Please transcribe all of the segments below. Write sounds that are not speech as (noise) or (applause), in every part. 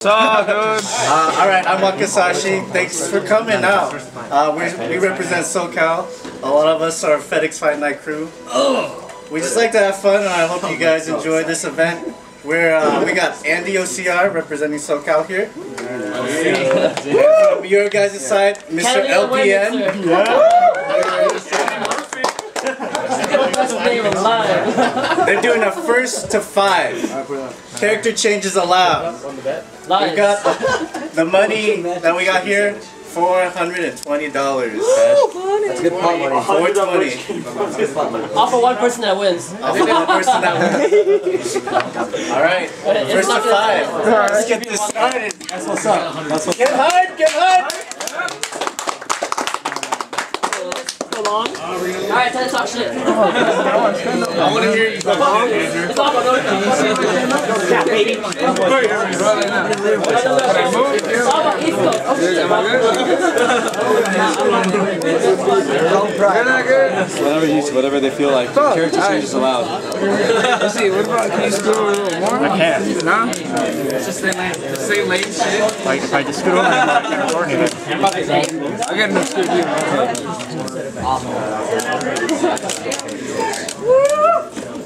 What's up, dude? Uh, all right, I'm Wakasashi. Thanks for coming out. Uh, we, we represent SoCal. A lot of us are FedEx Fight Night crew. We just like to have fun, and I hope you guys enjoy this event. Where uh, we got Andy OCR representing SoCal here. From your guys' side, Mr. LPN. They're doing a first to five. Character changes allowed. We got the money that we got here. Four hundred and twenty dollars. That's good pot money. Four twenty. Good pot money. All for one person that wins. I'll be the person that wins. (laughs) All right, first to five. Let's get this started. That's what's up. That's what's Get hard, get hard. So long. Alright, time to talk shit. I want to hear you go on, Andrew. It's all about going Yeah, baby. It's all about East Coast. Oh, shit. You're not good? Whatever you, whatever they feel like. Character changes allowed. Let's see, what about, can you scoot I can. Nah? It's just the same, lane shit. Like if I just scoot over, I can't anything. I got enough scoot you.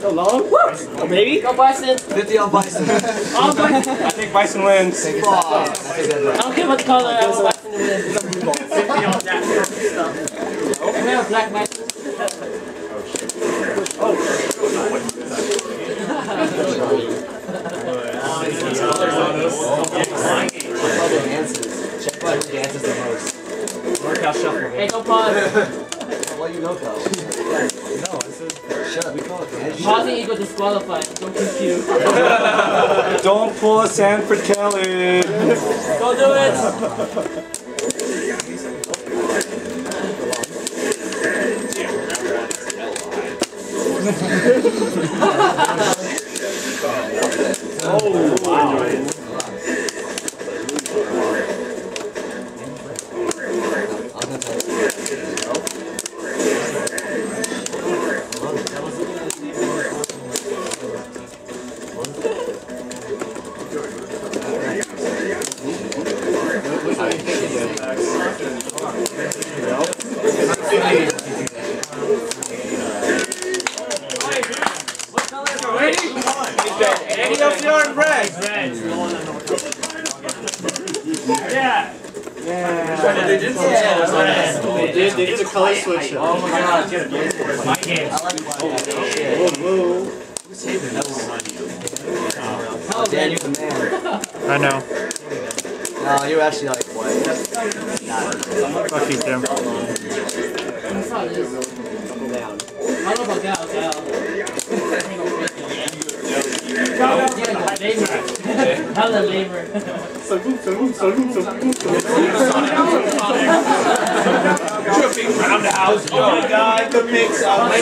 Oh, baby. Go Bison. 50 on Bison. I think Bison wins. I don't care what color. I want to win. We have a black Bison. Don't. Well, you know, Kyle. (laughs) No, I said, shut up. We call it dance. Pausing equals disqualified. Don't confuse. (laughs) Don't pull a Sanford Kelly. Go do it. (laughs) Andy LCR and Brad. They did. They did a color switch. Oh my god. Oh, Oh, Dan, you're the man. I know. No, you're actually like white. Fuck you, Tim. That's not this. I don't know about Gal. Gal. Labor. How's (laughs) that labor? Roundhouse. Oh my god, the mix. I'm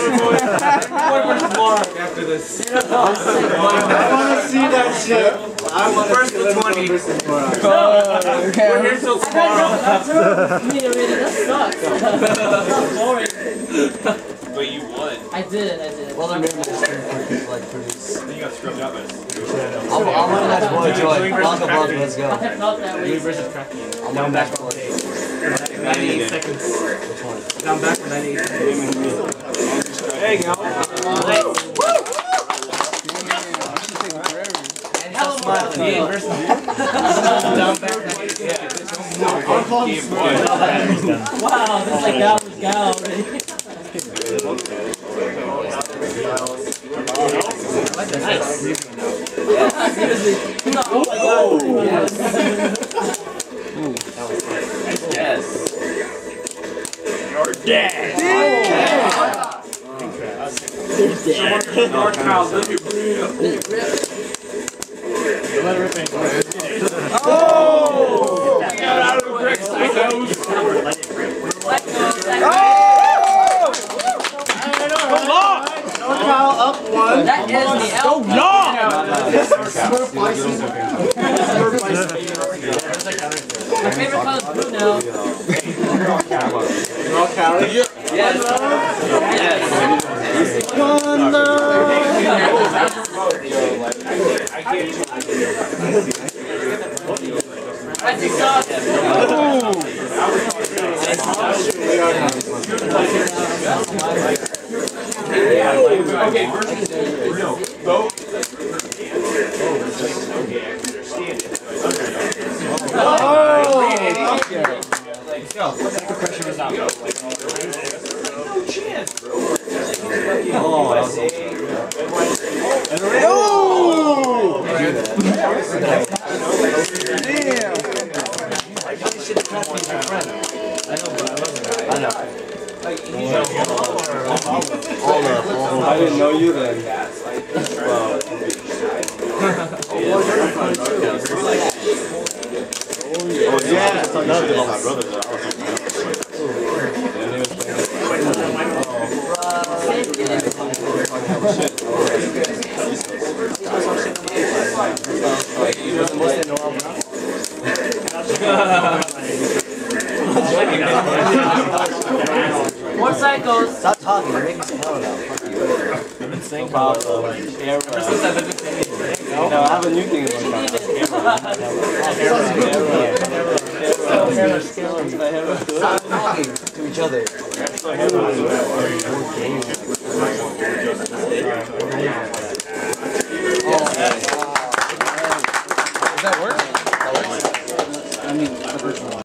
after this. I want to see that shit. I want First to to 20. We're here till tomorrow. I mean, really, that sucks. That's boring. But you won. I did, I did. Well, they're maybe just gonna like produce. Then you got scrubbed out by I'm, I'm winning that boy joy. Rock above, let's I go. have felt that way. I'm winning that boy. 98 seconds. I'm back for 98 seconds. There you go. And he's smiling. Wow, this is like Gal was Gal (laughs) already. SoCal Smurf bison. Smurf bison. My favorite color is blue now. You're all Cali? Yes. Yes. One love. Okay, first The pressure was out. No chance. Oh, that was Oh! Damn! I should have know, I not. Didn't know you then. Wow. oh, yeah. Oh, yeah. My brother. I've No, I have a new thing. To each other. Oh, Does that work?